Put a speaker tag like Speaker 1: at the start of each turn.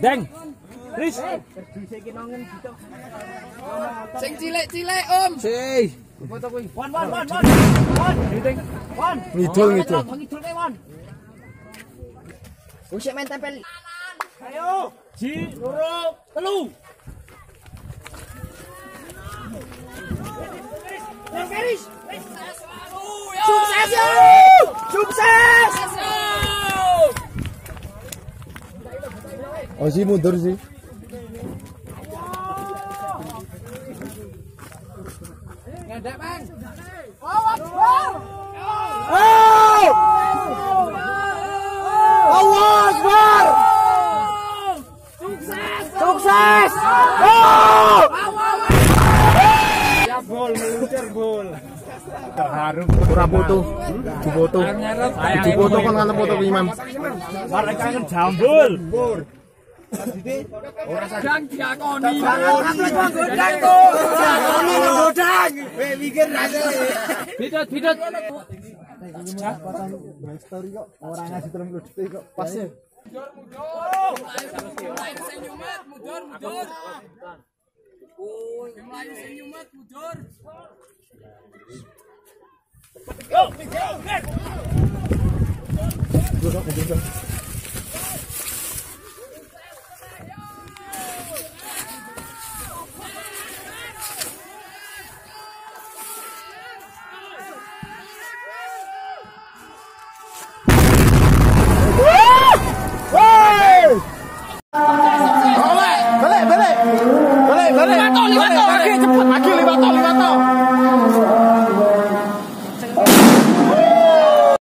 Speaker 1: Deng. Riz.
Speaker 2: Sing cilik-cilik, Om.
Speaker 3: Sih.
Speaker 1: Wan wan wan wan. Wan. Ngiding. Wan.
Speaker 3: Ngidul ngidul.
Speaker 1: Ngidul ke wan.
Speaker 2: Usik main tempel.
Speaker 1: Ayo. Ji, loro, telu.
Speaker 2: Sukses yo! Sukses!
Speaker 3: Oh sih mundur sih.
Speaker 2: Ngendek, Bang.
Speaker 3: Allah Akbar. Sukses.
Speaker 1: Ya bol meluncur bol. Terharu.
Speaker 3: Ora foto. Foto. Foto kan ngalem foto Imam.
Speaker 1: Bareng kangen jambul.
Speaker 2: Gang diakoni.
Speaker 1: Godang tuh.
Speaker 2: Godang. Weh, mikir aja.
Speaker 1: Bidot bidot.
Speaker 3: Orang ngasih 30 detik kok. Pas ya.
Speaker 2: Melayu senyumet, mundur, mundur. Melayu senyumet, mundur.
Speaker 1: Yo, go, go.